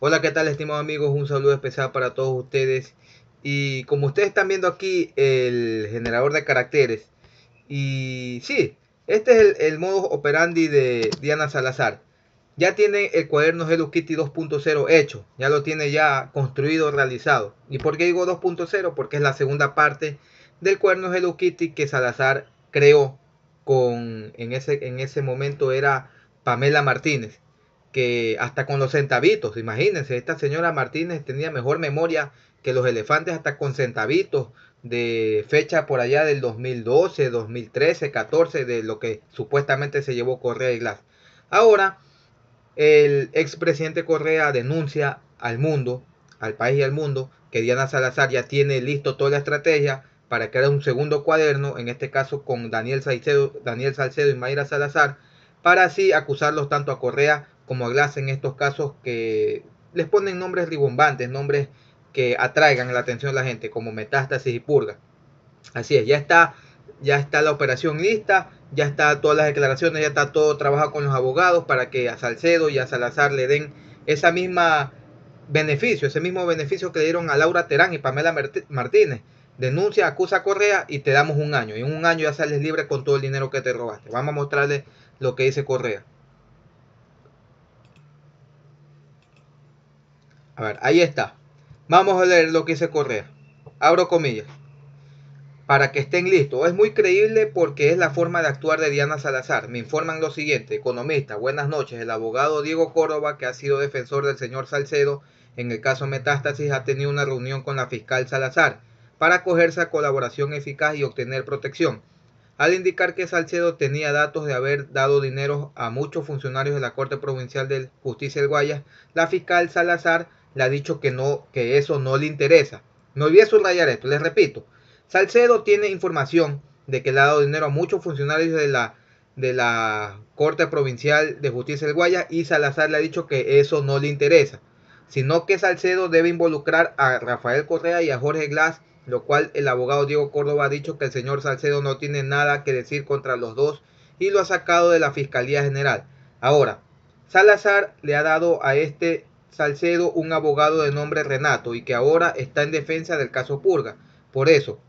Hola, ¿qué tal estimados amigos? Un saludo especial para todos ustedes. Y como ustedes están viendo aquí el generador de caracteres. Y sí, este es el, modo operandi de Diana Salazar. Ya tiene el cuaderno Hello Kitty 2.0 hecho. Ya lo tiene ya construido, realizado. ¿Y por qué digo 2.0? Porque es la segunda parte del cuaderno Hello Kitty que Salazar creó con en ese, en ese momento era Pamela Martínez que hasta con los centavitos, imagínense, esta señora Martínez tenía mejor memoria que los elefantes hasta con centavitos de fecha por allá del 2012, 2013, 14, de lo que supuestamente se llevó Correa y Glass. Ahora, el expresidente Correa denuncia al mundo, al país y al mundo, que Diana Salazar ya tiene listo toda la estrategia para crear un segundo cuaderno, en este caso con Daniel Salcedo, Daniel Salcedo y Mayra Salazar, para así acusarlos tanto a Correa como a Glass en estos casos que les ponen nombres ribombantes, nombres que atraigan la atención de la gente, como metástasis y purga. Así es, ya está, ya está la operación lista, ya está todas las declaraciones, ya está todo trabajado con los abogados para que a Salcedo y a Salazar le den esa misma beneficio, ese mismo beneficio que le dieron a Laura Terán y Pamela Martínez. Denuncia, acusa a Correa y te damos un año. Y en un año ya sales libre con todo el dinero que te robaste. Vamos a mostrarles lo que dice Correa. A ver, ahí está. Vamos a leer lo que dice Correa. Abro comillas. Para que estén listos. Es muy creíble porque es la forma de actuar de Diana Salazar. Me informan lo siguiente. Economista, buenas noches. El abogado Diego Córdoba, que ha sido defensor del señor Salcedo en el caso Metástasis, ha tenido una reunión con la fiscal Salazar para acogerse a colaboración eficaz y obtener protección. Al indicar que Salcedo tenía datos de haber dado dinero a muchos funcionarios de la Corte Provincial de Justicia del Guayas, la fiscal Salazar le ha dicho que no, que eso no le interesa. No olvide subrayar esto, les repito. Salcedo tiene información de que le ha dado dinero a muchos funcionarios de la, de la Corte Provincial de Justicia del Guaya y Salazar le ha dicho que eso no le interesa, sino que Salcedo debe involucrar a Rafael Correa y a Jorge Glass, lo cual el abogado Diego Córdoba ha dicho que el señor Salcedo no tiene nada que decir contra los dos y lo ha sacado de la Fiscalía General. Ahora, Salazar le ha dado a este Salcedo un abogado de nombre Renato y que ahora está en defensa del caso Purga. Por eso,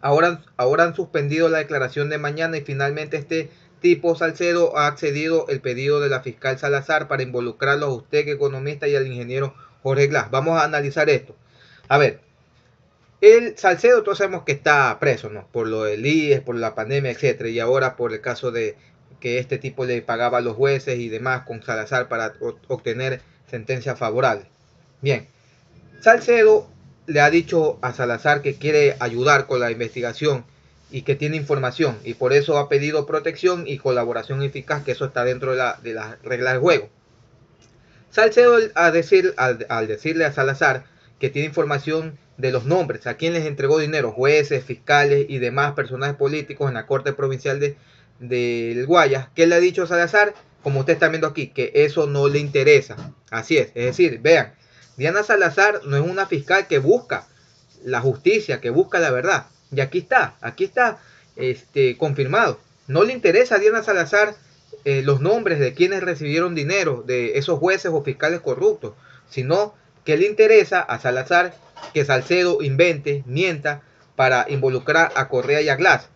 ahora, ahora han suspendido la declaración de mañana y finalmente este tipo Salcedo ha accedido el pedido de la fiscal Salazar para involucrarlo a usted economista y al ingeniero Jorge Glass. Vamos a analizar esto. A ver, el Salcedo todos sabemos que está preso, ¿no? Por lo del IES, por la pandemia, etcétera, y ahora por el caso de que este tipo le pagaba a los jueces y demás con Salazar para obtener sentencia favorable. Bien, Salcedo le ha dicho a Salazar que quiere ayudar con la investigación y que tiene información y por eso ha pedido protección y colaboración eficaz, que eso está dentro de, la, de las reglas del juego. Salcedo a decir, al, decirle a Salazar que tiene información de los nombres, a quien les entregó dinero, jueces, fiscales y demás personajes políticos en la Corte Provincial de, del Guayas, que le ha dicho a Salazar como usted está viendo aquí, que eso no le interesa. Así es. Es decir, vean, Diana Salazar no es una fiscal que busca la justicia, que busca la verdad. Y aquí está, aquí está este, confirmado. No le interesa a Diana Salazar eh, los nombres de quienes recibieron dinero de esos jueces o fiscales corruptos, sino que le interesa a Salazar que Salcedo invente, mienta para involucrar a Correa y a Glass.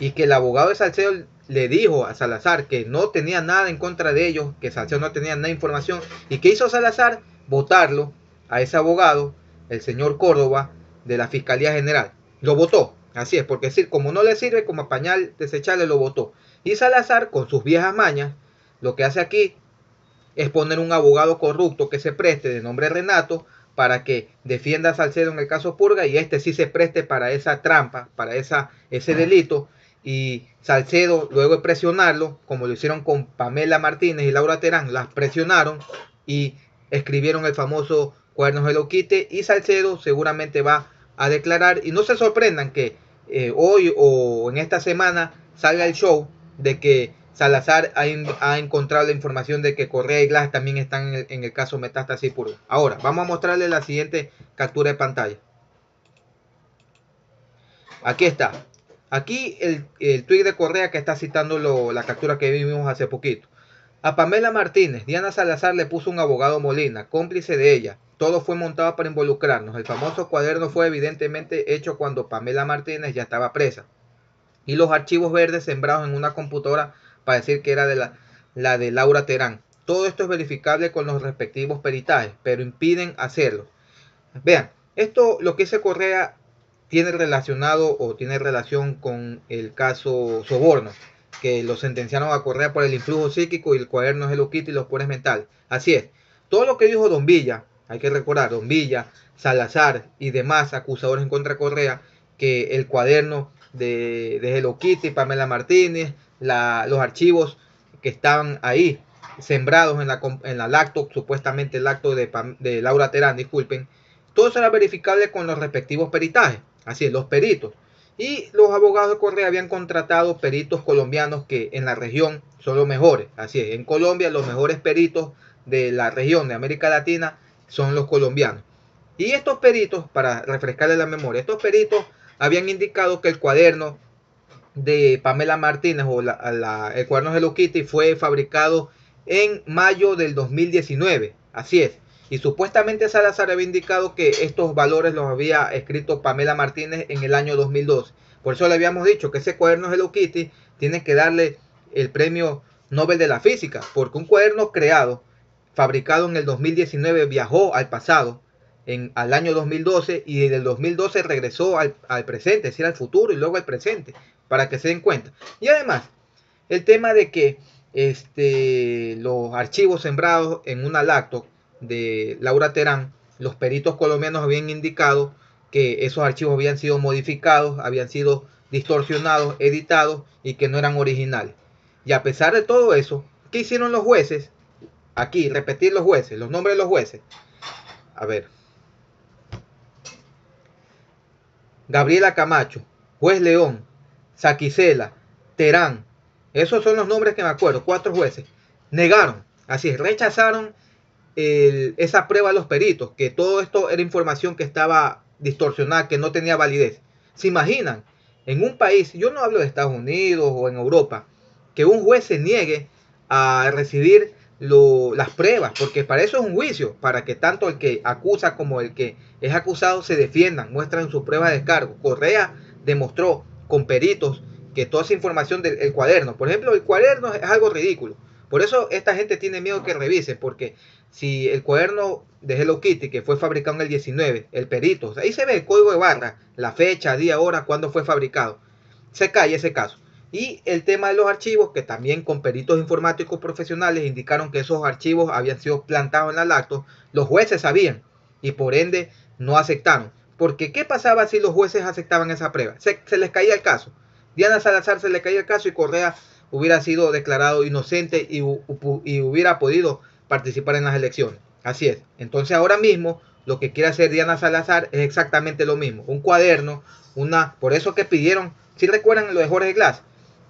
Y que el abogado de Salcedo le dijo a Salazar que no tenía nada en contra de ellos, que Salcedo no tenía nada de información. ¿Y que hizo Salazar? Votarlo a ese abogado, el señor Córdoba, de la Fiscalía General. Lo votó. Así es, porque decir, como no le sirve como pañal desechable, lo votó. Y Salazar, con sus viejas mañas, lo que hace aquí es poner un abogado corrupto que se preste de nombre Renato para que defienda a Salcedo en el caso Purga y este sí se preste para esa trampa, para esa, ese delito y Salcedo, luego de presionarlo, como lo hicieron con Pamela Martínez y Laura Terán, las presionaron y escribieron el famoso cuernos de Loquite y Salcedo seguramente va a declarar y no se sorprendan que eh, hoy o en esta semana salga el show de que Salazar ha, encontrado la información de que Correa y Glass también están en el, en el caso Metástasis Puro. Ahora, vamos a mostrarle la siguiente captura de pantalla. Aquí está. Aquí el, el tweet de Correa que está citando la captura que vimos hace poquito. A Pamela Martínez, Diana Salazar le puso un abogado Molina, cómplice de ella. Todo fue montado para involucrarnos. El famoso cuaderno fue evidentemente hecho cuando Pamela Martínez ya estaba presa. Y los archivos verdes sembrados en una computadora para decir que era de la, la de Laura Terán. Todo esto es verificable con los respectivos peritajes, pero impiden hacerlo. Vean, esto lo que dice Correa tiene relacionado o tiene relación con el caso Soborno que lo sentenciaron a Correa por el influjo psíquico y el cuaderno Hello Kitty y los poderes mentales. Así es, todo lo que dijo Don Villa, hay que recordar, Don Villa, Salazar y demás acusadores en contra de Correa, que el cuaderno de, de Hello Kitty, Pamela Martínez, los archivos que estaban ahí sembrados en la, en la lacto, supuestamente el acto de, de Laura Terán, disculpen, todo eso era verificable con los respectivos peritajes, así es, los peritos. Y los abogados de Correa habían contratado peritos colombianos que en la región son los mejores. Así es, en Colombia los mejores peritos de la región de América Latina son los colombianos. Y estos peritos, para refrescarle la memoria, estos peritos habían indicado que el cuaderno de Pamela Martínez o el cuaderno de Hello Kitty fue fabricado en mayo del 2019. Así es. Y supuestamente Salazar había indicado que estos valores los había escrito Pamela Martínez en el año 2002. Por eso le habíamos dicho que ese cuaderno Hello Kitty tiene que darle el premio Nobel de la Física, porque un cuaderno creado, fabricado en el 2019, viajó al pasado, en, al año 2012, y en el 2012 regresó al, al presente, es decir, al futuro y luego al presente, para que se den cuenta. Y además, el tema de que este, los archivos sembrados en una lacto de Laura Terán, los peritos colombianos habían indicado que esos archivos habían sido modificados, habían sido distorsionados, editados y que no eran originales. Y a pesar de todo eso, ¿qué hicieron los jueces? Aquí, repetir los jueces, los nombres de los jueces. A ver. Gabriela Camacho, juez León, Saquicela, Terán. Esos son los nombres que me acuerdo, cuatro jueces. Negaron, así rechazaron esa prueba de los peritos, que todo esto era información que estaba distorsionada, que no tenía validez. ¿Se imaginan? En un país, yo no hablo de Estados Unidos o en Europa, que un juez se niegue a recibir las pruebas, porque para eso es un juicio, para que tanto el que acusa como el que es acusado se defiendan, muestran sus pruebas de descargo. Correa demostró con peritos que toda esa información del cuaderno, por ejemplo, el cuaderno es algo ridículo. Por eso esta gente tiene miedo que revise, porque si el cuaderno de Hello Kitty, que fue fabricado en el 19, el perito, ahí se ve el código de barra, la fecha, día, hora, cuándo fue fabricado, se cae ese caso. Y el tema de los archivos, que también con peritos informáticos profesionales indicaron que esos archivos habían sido plantados en la lacto, los jueces sabían y por ende no aceptaron. Porque ¿qué pasaba si los jueces aceptaban esa prueba? Se, les caía el caso. Diana Salazar se le caía el caso y Correa hubiera sido declarado inocente y, y hubiera podido participar en las elecciones. Así es. Entonces ahora mismo lo que quiere hacer Diana Salazar es exactamente lo mismo. Un cuaderno, una... Por eso que pidieron, si recuerdan lo de Jorge Glass,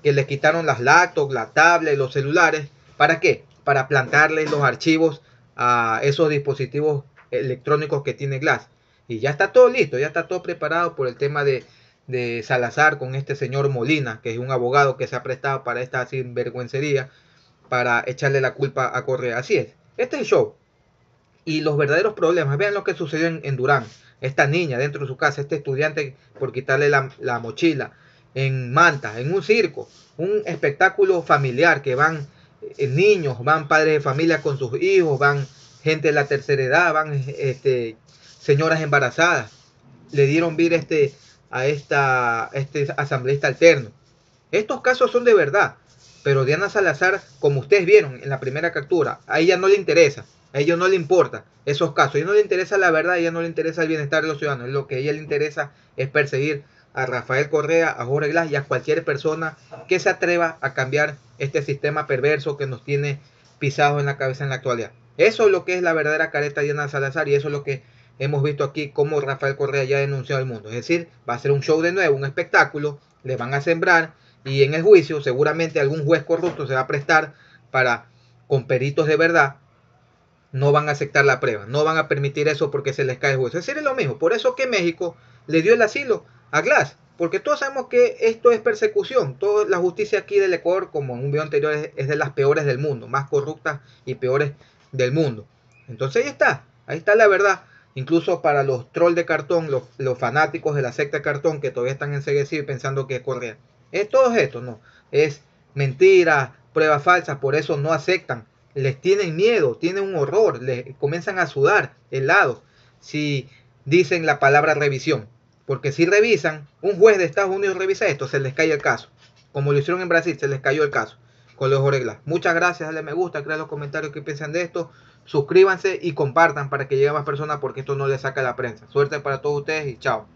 que le quitaron las laptops, la tablet, los celulares. ¿Para qué? Para plantarle los archivos a esos dispositivos electrónicos que tiene Glass. Y ya está todo listo, ya está todo preparado por el tema de, de Salazar con este señor Molina, que es un abogado que se ha prestado para esta sinvergüencería para echarle la culpa a Correa. Así es, este es el show. Y los verdaderos problemas, vean lo que sucedió en, Durán. Esta niña dentro de su casa, este estudiante por quitarle la, mochila, en Manta, en un circo, un espectáculo familiar que van eh, niños, van padres de familia con sus hijos, van gente de la tercera edad, van este, señoras embarazadas. Le dieron vida este, a esta, este asambleísta alterno. Estos casos son de verdad. Pero Diana Salazar, como ustedes vieron en la primera captura, a ella no le interesa, a ella no le importa esos casos, a ella no le interesa la verdad, a ella no le interesa el bienestar de los ciudadanos, lo que a ella le interesa es perseguir a Rafael Correa, a Jorge Glass y a cualquier persona que se atreva a cambiar este sistema perverso que nos tiene pisado en la cabeza en la actualidad. Eso es lo que es la verdadera careta de Diana Salazar y eso es lo que hemos visto aquí como Rafael Correa ya ha denunciado al mundo. Es decir, va a ser un show de nuevo, un espectáculo, le van a sembrar y en el juicio seguramente algún juez corrupto se va a prestar para, con peritos de verdad, no van a aceptar la prueba, no van a permitir eso porque se les cae el juicio. Es decir, es lo mismo. Por eso que México le dio el asilo a Glass, Porque todos sabemos que esto es persecución. Toda la justicia aquí del Ecuador, como en un video anterior, es, de las peores del mundo, más corruptas y peores del mundo. Entonces ahí está, ahí está la verdad. Incluso para los trolls de cartón, los, fanáticos de la secta de cartón que todavía están enseguecidos pensando que es Correa. Es todo esto, no. Es mentira, pruebas falsas, por eso no aceptan. Les tienen miedo, tienen un horror, les comienzan a sudar helados si dicen la palabra revisión. Porque si revisan, un juez de Estados Unidos revisa esto, se les cae el caso. Como lo hicieron en Brasil, se les cayó el caso con los reglas. Muchas gracias, dale me gusta, crea los comentarios que piensan de esto, suscríbanse y compartan para que llegue más personas porque esto no le saca la prensa. Suerte para todos ustedes y chao.